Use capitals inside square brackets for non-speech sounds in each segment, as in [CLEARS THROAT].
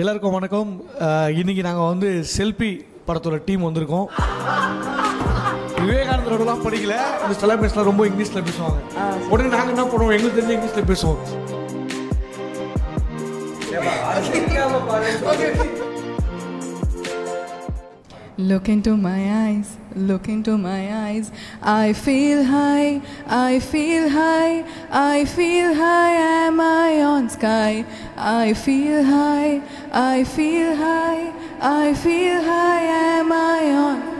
எல்லாருக்கும் வணக்கம். இன்னைக்கு நாங்கள் வந்து செல்ஃபி படத்தோட டீம் வந்திருக்கோம். விவேகானந்தரோடலாம் படிக்கல. இந்த செலபேஸ்லாம் ரொம்ப இங்கிலீஷில் பேசுவாங்க. உடனே நாங்கள் என்ன பண்ணுவோம்? எங்களுக்கு தெரிஞ்ச இங்கிலீஷில் பேசுவோம். Look into my eyes, look into my eyes. I feel high, I feel high, I feel high. Am I on sky? I feel high, I feel high, I feel high. Am I on?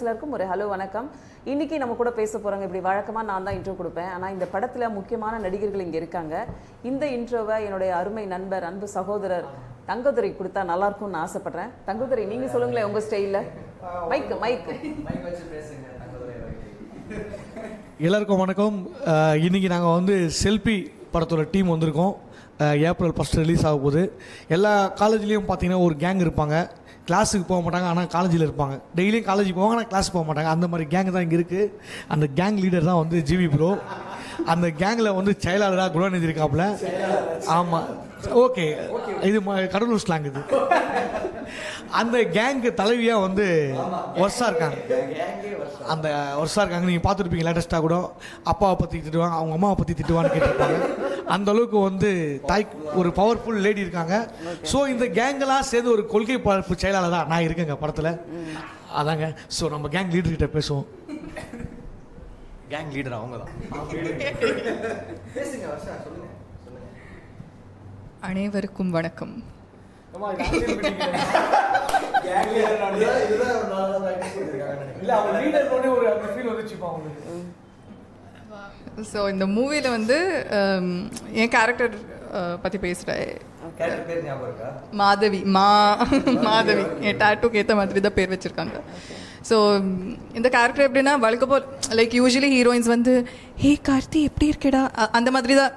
எல்லாருக்கும் ஒரு hello வணக்கம். இன்னைக்கு நம்ம கூட பேச போறாங்க இப்படி வழக்கமா நான் தான் இன்ட்ரோ கொடுப்பேன். ஆனா இந்த படத்துல முக்கியமான நடிகர்கள் இங்க இருக்காங்க. இந்த இன்ட்ரோவை என்னுடைய அருமை நண்பர் அன்பு சகோதரர் தங்கதுரை கொடுத்தா நல்லா இருக்கும்னு ஆசைப்படுறேன். தங்கதுரை நீங்க சொல்லுங்களேன் உங்க ஸ்டைல்ல மைக் மைக் எல்லாருக்கும் வணக்கம். இன்னைக்கு நாங்கள் வந்து செல்ஃபி படத்தோட டீம் வந்திருக்கோம். ஏப்ரல் ஃபஸ்ட் ரிலீஸ் ஆக போகுது. எல்லா காலேஜ்லேயும் பார்த்தீங்கன்னா ஒரு கேங் இருப்பாங்க. கிளாஸுக்கு போக மாட்டாங்க ஆனால் காலேஜில் இருப்பாங்க. டெய்லியும் காலேஜ் போவாங்க ஆனால் கிளாஸ் போக மாட்டாங்க. அந்த மாதிரி கேங் தான் இங்கே இருக்குது அந்த கேங் லீடர் தான் வந்து ஜிவி ப்ரோ அந்த கேங்கில் வந்து செயலாளராக குணநிதி இருக்காப்புல. ஆமாம் ஓகே இது கடலூர் ஸ்லாங் இது. அந்த கேங்கு தலைவியாக வந்து ஒர்ஸாக இருக்காங்க. அந்த ஒர்ஸாக இருக்காங்க. நீங்கள் பார்த்துருப்பீங்க லேட்டஸ்ட்டாக கூட. அப்பாவை பற்றி திட்டுவாங்க அவங்க அம்மாவை பற்றி திட்டுவான்னு கேட்டிருப்பாங்க. அந்த அளவுக்கு வந்து தாய் ஒரு பவர்ஃபுல் லேடி இருக்காங்க. ஸோ இந்த கேங்கெல்லாம் சேர்ந்து ஒரு கொள்கை பரப்பு செயலாளர் தான் நான் இருக்கேங்க படத்தில். அதாங்க. ஸோ நம்ம கேங் லீடர் கிட்ட பேசுவோம். கேங் லீடர் அவங்க தான் அனைவருக்கும் வணக்கம். இல்லை அவங்க லீடர் ஒரு அந்த ஃபீல் வந்துச்சு அவங்களுக்கு. ஸோ இந்த மூவியில் வந்து um, என் கேரக்டர் பற்றி பேசுகிறேன் மாதவி மா மாதவி என் டேட்டுக்கு ஏற்ற மாதிரி தான் பேர் வச்சுருக்காங்க. ஸோ இந்த கேரக்டர் எப்படின்னா வழக்க போல் லைக் யூஸ்வலி ஹீரோயின்ஸ் வந்து ஹே கார்த்தி எப்படி இருக்கேடா? அந்த மாதிரி தான்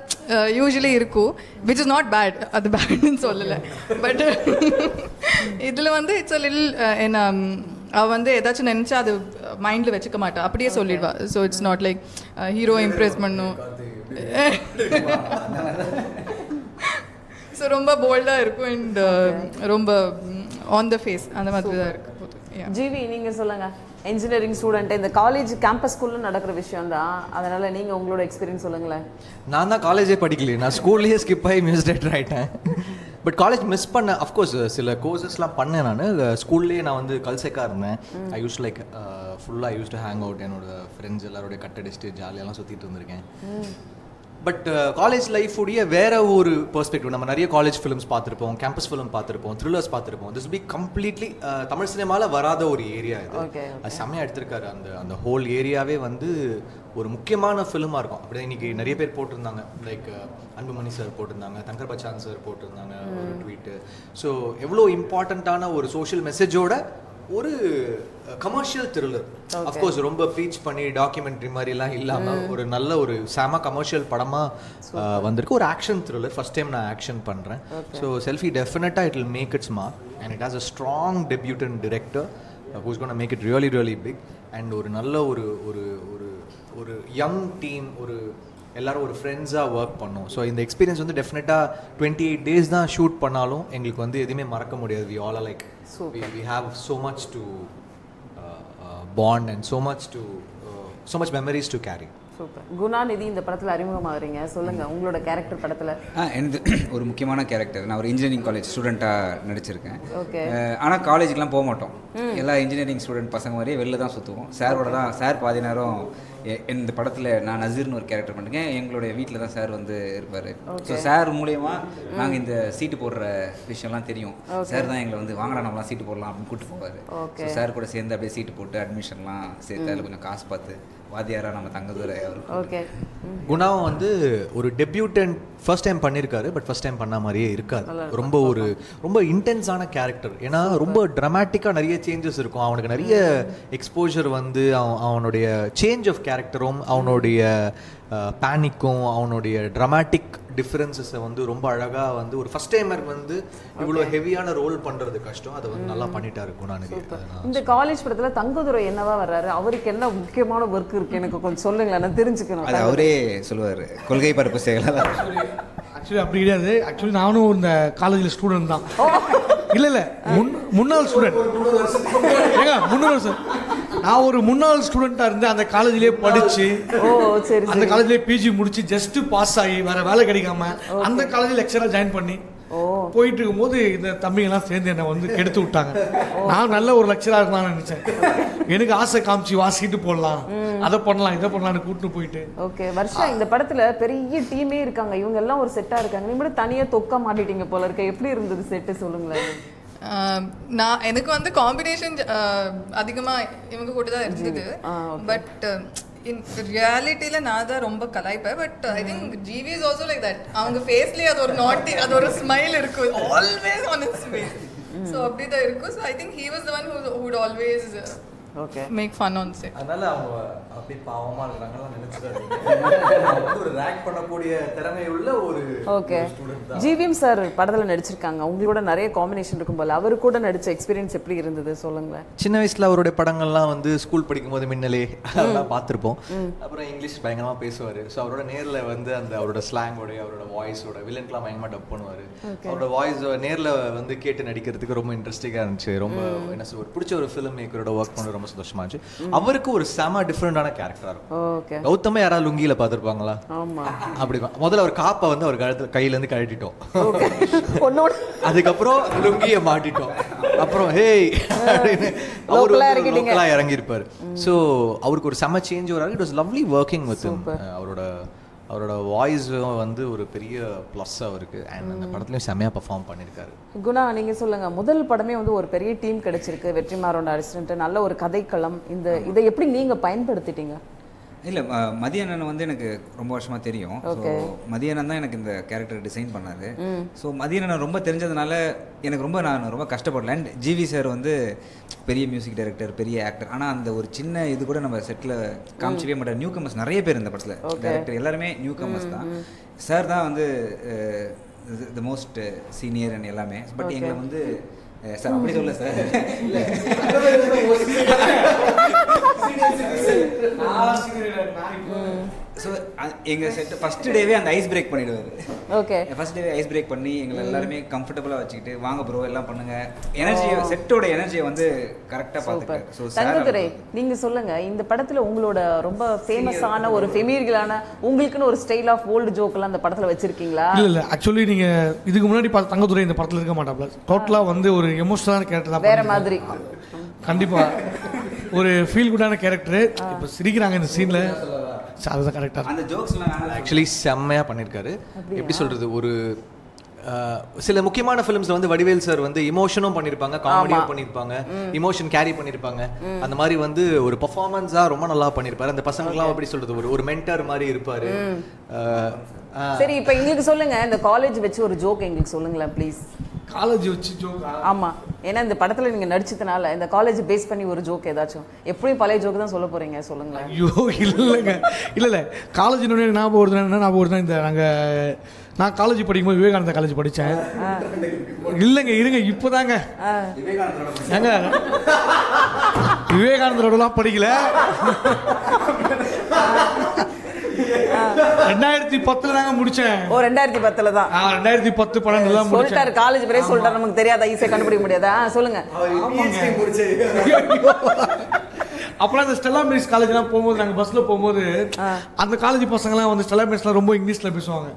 யூஸ்வலி இருக்கும். விச் இஸ் நாட் பேட் அது பேட்னு சொல்லலை. பட் [LAUGHS] இதில் வந்து இட்ஸ் அ லில் என்ன அவள் வந்து ஏதாச்சும் நினச்சா அது மைண்டில் வச்சுக்க மாட்டா. அப்படியே சொல்லிடுவா. So it's not like hero impress பண்ணும். ஸோ [LAUGHS] ரொம்ப போல்டாக இருக்கும் அண்ட் ரொம்ப ஆன் த ஃபேஸ் அந்த மாதிரி தான் இருக்கு. ஜிவி நீங்க சொல்லுங்க. இன்ஜினியரிங் ஸ்டூடெண்ட் இந்த காலேஜ் கேம்பஸ்குள்ள நடக்கிற விஷயம் தான். அதனால நீங்க உங்களோட எக்ஸ்பீரியன்ஸ் சொல்லுங்களேன். நான் தான் காலேஜே படிக்கல நான் ஸ்கூல்லேயே ஸ்கிப் ஆகி மியூசிக் டைரக்டர் ஆகிட்டேன் பட் காலேஜ் மிஸ் பண்ண அஃப்கோர்ஸ் சில கோர்சஸ்லாம் பண்ணேன் நான். ஸ்கூல்லேயே நான் வந்து கல்செக்காக இருந்தேன். ஐ யூஸ் லைக் ஃபுல்லாக யூஸ் டு ஹேங் அவுட் என்னோட ஃப்ரெண்ட்ஸ் எல்லாரோடய கட் அடிச்சுட்டு ஜாலியெல்லாம் சுற்றிட்டு இருந்திருக்கேன். பட் காலேஜ் லைஃப் உடைய வேற ஒரு பெர்ஸ்பெக்டிவ் நம்ம நிறைய காலேஜ் ஃபிலிம்ஸ் பார்த்துருப்போம் கேம்பஸ் ஃபிலிம் பார்த்துருப்போம் த்ரில்லர்ஸ் பார்த்துருப்போம். திஸ் பி கம்ப்ளீட்லி தமிழ் சினிமாவில் வராத ஒரு ஏரியா இது. அது செம்மையாக எடுத்திருக்காரு. அந்த அந்த ஹோல் ஏரியாவே வந்து ஒரு முக்கியமான ஃபிலிமாக இருக்கும். அப்படியே இன்னைக்கு நிறைய பேர் போட்டிருந்தாங்க. லைக் அன்புமணி சார் போட்டிருந்தாங்க தங்கர் பச்சான் சார் போட்டிருந்தாங்க ஒரு ட்வீட்டு ஸோ எவ்வளோ இம்பார்ட்டண்ட்டான ஒரு சோஷியல் மெசேஜோட ஒரு கமர்ஷியல் த்ரில்லர் அஃப்கோர்ஸ் ரொம்ப ப்ரீச் பண்ணி டாக்குமெண்ட்ரி மாதிரிலாம் இல்லாமல் ஒரு நல்ல ஒரு செம கமர்ஷியல் படமாக வந்திருக்கு. ஒரு ஆக்ஷன் த்ரில்லர் ஃபர்ஸ்ட் டைம் நான் ஆக்ஷன் பண்ணுறேன் ஸோ செல்ஃபி டெஃபினட்டாக it will make its mark and it has a strong debutant director who's gonna make it really really big and ஒரு நல்ல ஒரு ஒரு ஒரு ஒரு யங் டீம் ஒரு எல்லாரும் ஒரு ஃப்ரெண்ட்ஸாக ஒர்க் பண்ணோம். ஸோ இந்த எக்ஸ்பீரியன்ஸ் வந்து டெஃபினட்டாக டுவெண்ட்டி எயிட் டேஸ் தான் ஷூட் பண்ணாலும் எங்களுக்கு வந்து எதுவுமே மறக்க முடியாது. We all like we have so much to bond and so much to so much memories to carry super Gunanidhi இந்த படத்துல அறிமுகமாகறீங்க. சொல்லுங்க உங்களோட கேரக்டர் படத்துல. ஆ எனது [CLEARS THROAT] ஒரு முக்கியமான கேரக்டர் நான் ஒரு இன்ஜினியரிங் காலேஜ் ஸ்டூடெண்ட்டாக நடிச்சிருக்கேன். Okay. ஆனால் காலேஜுக்குலாம் போக மாட்டோம். எல்லா இன்ஜினியரிங் ஸ்டூடெண்ட் பசங்க மாதிரியே வெளில தான் சுற்றுவோம் சாரோட தான் சார் பாதி நேரம் இந்த படத்தில் நான் நசீர்னு ஒரு கேரக்டர் பண்ணிருக்கேன் எங்களுடைய வீட்டில் தான் சார் வந்து இருப்பார். ஸோ சார் மூலியமா நாங்கள் இந்த சீட்டு போடுற விஷயம்லாம் தெரியும். சார் தான் எங்களை வந்து வாங்கடா நம்மலாம் சீட்டு போடலாம் அப்படின்னு கூப்பிட்டு போவார். ஸோ சார் கூட சேர்ந்து அப்படியே சீட்டு போட்டு அட்மிஷன்லாம் சேர்த்து அதில் கொஞ்சம் காசு பார்த்து வாத்தியாராக நம்ம தங்கதுரை அவர் ஓகே குணாவும் வந்து ஒரு டெபியூட்டன்ட் ஃபர்ஸ்ட் டைம் பண்ணியிருக்காரு பட் ஃபர்ஸ்ட் டைம் பண்ண மாதிரியே இருக்காது. ரொம்ப ஒரு ரொம்ப இன்டென்ஸான கேரக்டர் ஏன்னா ரொம்ப ட்ரமாட்டிக்காக நிறைய சேஞ்சஸ் இருக்கும். அவனுக்கு நிறைய எக்ஸ்போஜர் வந்து அவன் அவனுடைய சேஞ்ச் ஆஃப் கேரக்டரும் அவனுடைய பேனிக்கும் அவனுடைய ட்ரமாட்டிக் டிஃப்ரென்சஸை வந்து ரொம்ப அழகா வந்து ஒரு ஃபர்ஸ்ட் டைமர் வந்து இவ்வளோ ஹெவியான ரோல் பண்றது கஷ்டம். அதை வந்து நல்லா பண்ணிட்டாரு குணாநிதி அதை நான் இந்த காலேஜ் படத்துல தங்கதுரை என்னவா வர்றாரு? அவருக்கு என்ன முக்கியமான ஒர்க் இருக்கு? எனக்கு கொஞ்சம் சொல்லுங்களேன். நான் தெரிஞ்சுக்கணும். அது அவரே சொல்லுவார். கொள்கை பரப்பு செயலாளர். ஆக்சுவலி அப்படி கிடையாது. ஆக்சுவலி நானும் இந்த காலேஜில் ஸ்டூடெண்ட் தான். இல்லை இல்லை. முன் முன்னாள் ஸ்டூடெண்ட் ஏங்க முன்னாள் வருஷம். நான் ஒரு முன்னாள் ஸ்டூடெண்ட்டாக இருந்து அந்த காலேஜ்லேயே சரி அந்த காலேஜ்லேயே பிஜி முடிச்சு ஜஸ்ட் பாஸ் ஆகி வேற வேலை கிடைக்காம அந்த காலேஜில் லெக்சராக ஜாயின் பண்ணி போயிட்டு இருக்கும்போது இந்த தம்பிங்கெல்லாம் சேர்ந்து என்னை வந்து கெடுத்து விட்டாங்க. நான் நல்ல ஒரு லெக்சராக இருக்கலாம்னு நினைச்சேன். எனக்கு ஆசை காமிச்சு வாசிக்கிட்டு போடலாம். அதை பண்ணலாம் இதை பண்ணலாம்னு கூட்டிட்டு போயிட்டு. ஓகே வருஷா இந்த படத்துல பெரிய டீமே இருக்காங்க. இவங்க எல்லாம் ஒரு செட்டா இருக்காங்க. நீங்க மட்டும் தனியா தொக்க மாட்டிட்டீங்க போல இருக்க. எப்படி இருந்தது செட்டு சொல்லுங்களேன். நான் எனக்கு வந்து காம்பினேஷன் அதிகமாக இவங்க கூட தான் இருந்தது பட் இன் ரியாலிட்டியில் நான் தான் ரொம்ப கலாய்ப்பேன். But I think GV is also like that அவங்க ஃபேஸ்லேயே அது ஒரு நாட்டி அது ஒரு ஸ்மைல் இருக்கும். Always on is face so அப்படி தான் இருக்கும். So I think he was the one who who'd always okay make fun on set அதனால அவங்க அப்படி பாவமா இருக்காங்கன்னு நினைச்சுதான் [LAUGHS] ஒரு ரேக் பண்ணக்கூடிய திறமை உள்ள ஒரு ஓகே ஜிவிஎம் சார் படத்துல நடிச்சிருக்காங்க. உங்களோட நிறைய காம்பினேஷன் இருக்கும் போல. அவரு கூட நடிச்ச எக்ஸ்பீரியன்ஸ் எப்படி இருந்தது? சொல்லுங்களேன். சின்ன வயசுல அவருடைய படங்கள்லாம் வந்து ஸ்கூல் படிக்கும்போது மின்னலே அதெல்லாம் பார்த்துருப்போம். அப்புறம் இங்கிலீஷ் பயங்கரமா பேசுவாரு. ஸோ அவரோட நேர்ல வந்து அந்த அவரோட ஸ்லாங்கோட அவரோட வாய்ஸோட வில்லன்கெல்லாம் பயங்கரமா டப் பண்ணுவாரு. அவரோட வாய்ஸ் நேர்ல வந்து கேட்டு நடிக்கிறதுக்கு ரொம்ப இன்ட்ரெஸ்டிங்கா இருந்துச்சு. ரொம்ப என்ன சொல்ற பிடிச்ச ஒரு ஃபிலிம் மேக்கரோட ஒர்க் பண்ண ரொம்ப சந்தோஷமா இருந்துச்சு. அவருக்கு ஒரு செம டிஃப்ரெண்டான கேரக்டரா இருக்கும். கௌதமே யாராவது லுங்கியில பார்த்துருப்பாங்களா? ஆமா. அப்படி. முதல்ல ஒரு காப்பை வந்து அவர் கழுத்துல கையில இருந்து கழட்டிட்டோம் அதுக்கப்புறம் லுங்கிய மாட்டிட்டோம். அப்புறம் ஹேய் அப்படின்னு அவர். லோக்கலா இறங்கி இருப்பாரு ஸோ அவருக்கு ஒரு செம சேஞ்ச் வராது it was lovely working with அவரோட அவரோட வாய்ஸ் வந்து ஒரு பெரிய ப்ளஸ் அவருக்கு அண்ட் அந்த படத்துலயும் செமையா பெர்ஃபார்ம் பண்ணியிருக்காரு. குணா நீங்க சொல்லுங்க. முதல் படமே வந்து ஒரு பெரிய டீம் கிடைச்சிருக்கு. வெற்றிமாறோட அரிசிடன்ட் நல்ல ஒரு கதைக்களம். இந்த இதை எப்படி நீங்க பயன்படுத்திட்டீங்க? இல்லை மதியானன் வந்து எனக்கு ரொம்ப வருஷமா தெரியும். ஸோ மதியானன் தான் எனக்கு இந்த கேரக்டர் டிசைன் பண்ணாரு. ஸோ மதியானன் ரொம்ப தெரிஞ்சதுனால எனக்கு ரொம்ப நான் ரொம்ப கஷ்டப்படல. அண்ட் ஜிவி சார் வந்து பெரிய மியூசிக் டைரக்டர் பெரிய ஆக்டர் ஆனால் அந்த ஒரு சின்ன இது கூட நம்ம செட்டில் காமிச்சவே மாட்டார். நியூ கமர்ஸ் நிறைய பேர் இந்த படத்தில். டைரக்டர் எல்லாருமே நியூ கமர்ஸ் தான் சார் தான் வந்து த மோஸ்ட் சீனியர் அண்ட் எல்லாமே. பட் எங்களை வந்து சார் அப்படி சொல்ல சார் ஸோ எங்கள் செட் ஃபஸ்ட் டேவே அந்த ஐஸ் பிரேக் பண்ணிடுவார். Okay first day ice break பண்ணி எங்களை எல்லாருமே கம்ஃபர்டபுளாக வச்சுக்கிட்டு வாங்க ப்ரோ எல்லாம் பண்ணுங்க. எனர்ஜியை செட்டோட எனர்ஜியை வந்து கரெக்டாக பார்த்துக்காரு ஸோ தங்கதுரை நீங்க சொல்லுங்க இந்த படத்துல உங்களோட ரொம்ப ஃபேமஸான ஒரு ஃபெமீர்களான உங்களுக்குன்னு ஒரு ஸ்டைல் ஆஃப் ஓல்டு ஜோக்கெல்லாம் அந்த படத்துல வச்சிருக்கீங்களா? இல்ல இல்ல ஆக்சுவலி நீங்க இதுக்கு முன்னாடி பார்த்த தங்கதுரை இந்த படத்துல இருக்க மாட்டாப்ல. டோட்டலா வந்து ஒரு எமோஷனலான கேரக்டர் வேற. மாதிரி. கண்டிப்பா. ஒரு ஃபீல் குட்டான கேரக்டர் இப்போ சிரிக்கிறாங்க இந்த சீன்ல அதுதான் கரெக்டா அந்த ஜோக்ஸ்லாம் ஆக்சுவலி செம்மையா பண்ணியிருக்காரு எப்படி சொல்றது? ஒரு சில முக்கியமான ஃபிலிம்ஸ்ல வந்து வடிவேல் சார் வந்து இமோஷனும் பண்ணியிருப்பாங்க காமெடியும் பண்ணியிருப்பாங்க இமோஷன் கேரி பண்ணியிருப்பாங்க அந்த மாதிரி வந்து ஒரு பர்ஃபார்மன்ஸா ரொம்ப நல்லா பண்ணியிருப்பாரு அந்த பசங்களுக்குலாம் எப்படி சொல்றது? ஒரு ஒரு மென்டர் மாதிரி இருப்பாரு. சரி இப்போ எங்களுக்கு சொல்லுங்க. இந்த காலேஜ் வச்சு ஒரு ஜோக் எங்களுக்கு சொல்லுங்களேன் ப்ளீஸ் காலேஜ் வச்சு ஜோக்கா ஆமா. ஏன்னா இந்த படத்துல நீங்க நடிச்சதுனால இந்த காலேஜ் பேஸ் பண்ணி ஒரு ஜோக் ஏதாச்சும். எப்படியும் பழைய ஜோக் தான் சொல்ல போறீங்க சொல்லுங்களேன். ஐயோ இல்லைங்க. இல்லை இல்லை காலேஜ் இன்னொன்று ஞாபகம் வருதுன்னா என்ன ஞாபகம் வருதுன்னா இந்த நாங்கள் நான் காலேஜ் படிக்கும்போது விவேகானந்தா காலேஜ் படித்தேன் இல்லைங்க இருங்க இப்போதாங்க. ஏங்க விவேகானந்தரோடலாம் படிக்கல. ரெண்டாயிரத்தி பத்துல தாங்க முடிச்சேன். ஓ ரெண்டாயிரத்தி பத்துல தான். ஆ ரெண்டாயிரத்தி பத்து பன்னெண்டுல தான் முடிச்சேன். சொல்லிட்டாரு காலேஜ் பேரே சொல்லிட்டாரு நமக்கு தெரியாதா? ஈஸியா கண்டுபிடிக்க முடியாதா? சொல்லுங்க. அப்பலாம் இந்த ஸ்டெல்லா மிஸ் காலேஜ்லாம் போகும்போது நாங்கள் பஸ்ஸில் போகும்போது அந்த காலேஜ் பசங்கலாம் வந்து ஸ்டெல்லா மிஸ்லாம் ரொம்ப இங்கிலீஷில் பேசுவாங்க.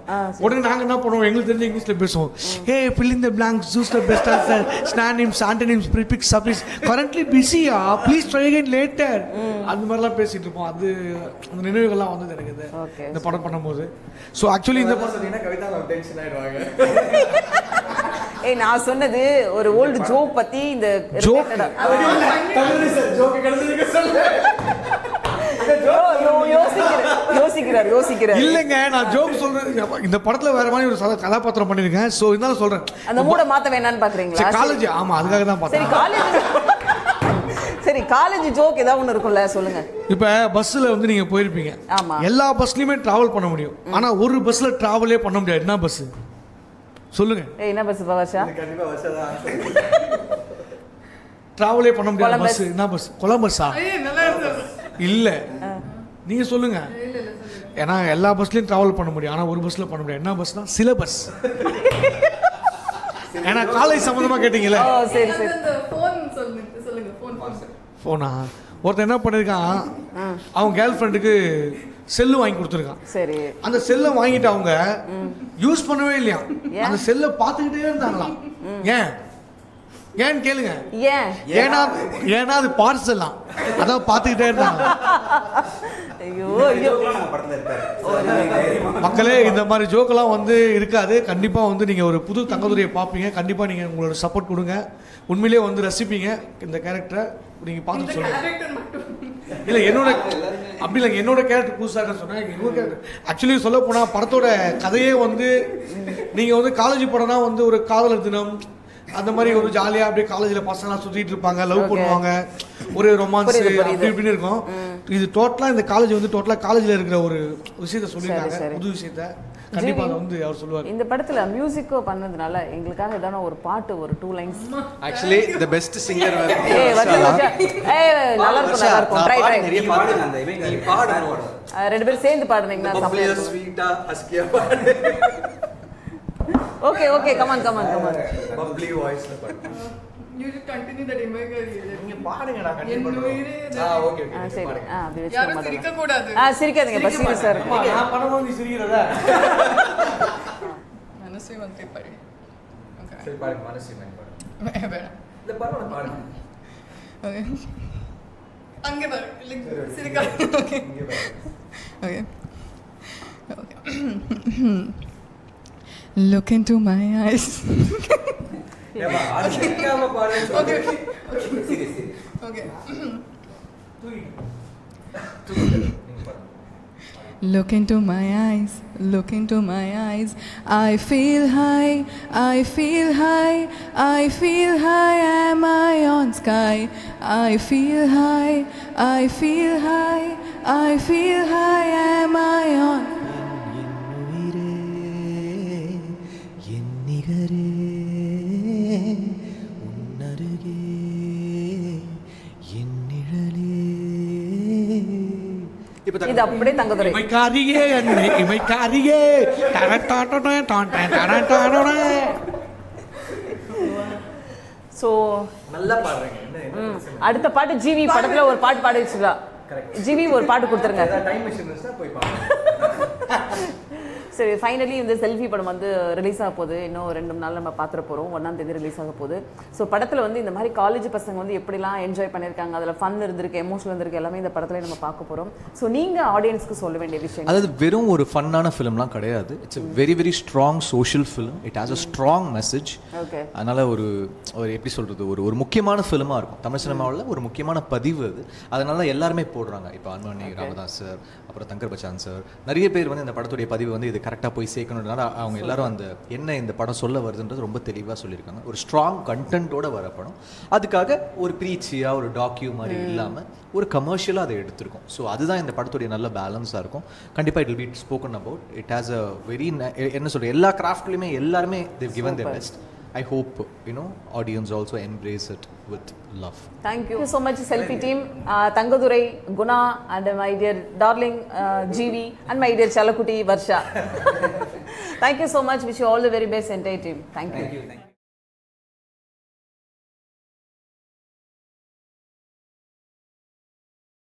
உடனே நாங்கள் என்ன பண்ணுவோம்? எங்களுக்கு தெரிஞ்ச இங்கிலீஷில் பேசுவோம். Hey fill in the blanks choose the best answer. Synonyms antonyms prefix suffix. Currently busy ஆ ப்ளீஸ் ட்ரை again later. அந்த மாதிரிலாம் பேசிட்டு இருப்போம். அது அந்த நினைவுகள்லாம் வந்தது எனக்கு. இது. இந்த படம் பண்ணும்போது. ஸோ ஆக்சுவலி இந்த படம் கவிதா டென்ஷன் ஆயிடுவாங்க. [LAUGHS] ஏய் நான் சொன்னது ஒரு ஓல்டு ஜோக் பத்தி இந்த Joke? யோசிக்கிறார் யோசிக்கிறார் இல்லைங்க நான் ஜோக் சொல்றேன் இந்த படத்துல வேற மாதிரி ஒரு கதாபாத்திரம் பண்ணியிருக்கேன் ஸோ இருந்தாலும் சொல்றேன். அந்த மூட மாத்த வேணாம்னு பாக்குறீங்களா? காலேஜ் ஆமா அதுக்காக தான் பார்த்தேன். காலேஜ் சரி காலேஜ் ஜோக் ஏதாவது ஒன்று இருக்கும்ல சொல்லுங்க. இப்போ பஸ்ஸில் வந்து நீங்கள் போயிருப்பீங்க. ஆமா. எல்லா பஸ்லையுமே ட்ராவல் பண்ண முடியும். ஆனால் ஒரு பஸ்ஸில் ட்ராவலே பண்ண முடியாது. என்ன பஸ்ஸு சொல்லுங்க. ஏய் என்ன பஸ் பவாஷா ட்ராவலே பண்ண முடியாது. பஸ் என்ன பஸ் கொலம்பஸா? இல்ல. நீங்க சொல்லுங்க. ஏன்னா எல்லா பஸ்லயும் டிராவல் பண்ண முடியும். ஆனா ஒரு பஸ்ல பண்ண முடியாது. என்ன பஸ்னா சில பஸ் [LAUGHS] ஏன்னா காலேஜ் சம்பந்தமா கேட்டீங்களே ஓ சரி சரி. ஃபோன் சொல்லுங்க சொல்லுங்க ஃபோன் போனா ஒருத்தன் என்ன பண்ணிருக்கான்? அவன் கேர்ள் ஃப்ரெண்டுக்கு செல்லு வாங்கி கொடுத்துருக்கான். சரி. அந்த செல்லை வாங்கிட்டு அவங்க யூஸ் பண்ணவே இல்லையா அந்த செல்லை பார்த்துக்கிட்டே இருந்தாங்களாம். ஏன்? ஏன்னு கேளுங்க. ஏன்? ஏன்னா ஏன்னா அது பார்சல்லாம் அதான் பார்த்துக்கிட்டே இருந்தாங்க. ஐயோ ஐயோ. மக்களே இந்த மாதிரி ஜோக்கெல்லாம் வந்து இருக்காது. கண்டிப்பாக வந்து நீங்கள் ஒரு புது தங்கதுரையை பார்ப்பீங்க. கண்டிப்பாக நீங்கள் உங்களோட சப்போர்ட் கொடுங்க. உண்மையிலேயே வந்து ரசிப்பீங்க இந்த கேரக்டரை நீங்கள் பார்த்து சொல்லுங்க. இல்லை என்னோட அப்படி இல்லைங்க. என்னோட கேரக்டர் புதுசாக சொன்னேன் கேரக்டர் ஆக்சுவலி சொல்ல போனால் படத்தோட கதையே வந்து நீங்கள் வந்து காலேஜ் படம்னா வந்து ஒரு காதலர் தினம் அந்த மாதிரி ஒரு ஜாலியாக அப்படியே காலேஜில் பசங்களாம் சுற்றிட்டு இருப்பாங்க லவ். பண்ணுவாங்க. ஒரு ரொமான்ஸ். அப்படி இப்படின்னு இருக்கும். இது டோட்டலாக இந்த காலேஜ் வந்து டோட்டலாக காலேஜில் இருக்கிற ஒரு விஷயத்த சொல்லியிருக்காங்க. சரி. புது விஷயத்த. கண்டிப்பாக வந்து அவர் சொல்லுவார். இந்த படத்துல மியூசிக்கோ பண்ணதுனால எங்களுக்காக ஏதாவது ஒரு பாட்டு ஒரு two lines actually the best singer வச்சா ஏய் நல்லா இருக்கும் நல்லா இருக்கும். ட்ரை ட்ரை நிறைய பாடு. நீ பாடு ரெண்டு பேரும் சேர்ந்து பாடுனீங்கன்னா இருக்கும் ஸ்வீட்டா அஸ்கியா பாடு. Okay okay come on come on come on bubbly வாய்ஸ்ல பாடு you should continue that image நீங்க பாடுங்க நான் உயிரே இது. ஆ ஓகே ஓகே சரி பாடுங்க ஆ அப்படி வச்சுக்க யாரும் மாட்டேன் சிரிக்க கூடாது ஆ சிரிக்காதீங்க பஸ் சீரியஸா இருக்கும் நான் பண்ணும்போது நீ சிரிக்கிறதா மனசே வந்து படி ஓகே சரி பாருங்க மனசு மேன் பாடுங்க வேணாம் இல்ல பரவாயில்ல பாடுங்க ஓகே அங்கே பாரு இல்லை சிரிக்காது ஓகே. இங்க பாருங்க Okay. Okay. Look into my eyes. okay, okay, okay. Look into my eyes, look into my eyes. I feel high, I feel high, I feel high, am I on sky? I feel high, I feel high, I feel high, am I on இது அப்படியே தங்கதுரை இமைக்காரியே அன்னை இமைக்காரியே. So நல்லா பாடுறீங்க என்ன என்ன அடுத்த பாட்டு GV படத்துல ஒரு பாட்டு பாடி வச்சுக்கா ஜிவி ஒரு பாட்டு கொடுத்துருங்க சரி ஃபைனலி இந்த செல்ஃபி படம் வந்து ரிலீஸ் ஆக போகுது. இன்னும் ரெண்டு மூணு நாள் நம்ம பார்த்துட போகிறோம் ஒன்றாம் தேதி ரிலீஸ் ஆக போகுது. ஸோ படத்தில் வந்து இந்த மாதிரி காலேஜ் பசங்க வந்து எப்படிலாம் என்ஜாய் பண்ணியிருக்காங்க அதில் ஃபன் இருந்திருக்கு எமோஷனல் இருந்திருக்கு எல்லாமே இந்த படத்துல நம்ம பார்க்க போகிறோம் ஸோ நீங்கள் ஆடியன்ஸ்க்கு சொல்ல வேண்டிய விஷயம் அதாவது வெறும் ஒரு ஃபன்னான ஃபிலிம்லாம் கிடையாது. It's very very strong social film it has a strong message okay அதனால ஒரு ஒரு எப்படி சொல்றது? ஒரு ஒரு முக்கியமான ஃபிலிமாக இருக்கும். தமிழ் சினிமாவில் ஒரு முக்கியமான பதிவு அது. அதனால எல்லாருமே போடுறாங்க. இப்போ அன்மணி ராமதாஸ் சார் அப்புறம் தங்கர் பச்சான் சார் நிறைய பேர் வந்து இந்த படத்துடைய பதிவு வந்து இது கரெக்டாக போய் சேர்க்கணுன்றனால அவங்க எல்லாரும் அந்த என்ன இந்த படம் சொல்ல வருதுன்றது ரொம்ப தெளிவாக சொல்லியிருக்காங்க. ஒரு ஸ்ட்ராங் கண்டென்ட்டோட வர படம். அதுக்காக ஒரு ப்ரீச்சியா ஒரு டாக்யூ மாதிரி இல்லாமல் ஒரு கமர்ஷியலாக அதை எடுத்திருக்கோம். ஸோ அதுதான் இந்த படத்துடைய நல்ல பேலன்ஸாக இருக்கும். கண்டிப்பாக it be spoken about it has a very என்ன சொல்கிறது எல்லா கிராஃப்ட்லையுமே எல்லாருமே they've given the best I hope you know audience also embrace it with love. Thank you, Thank you so much, selfie team, uh, Tangadurai, Guna, and my dear darling uh, GV, and my dear Chalakuti Varsha. [LAUGHS] Thank you so much. Wish you all the very best, entire team. Thank, Thank you. Thank you.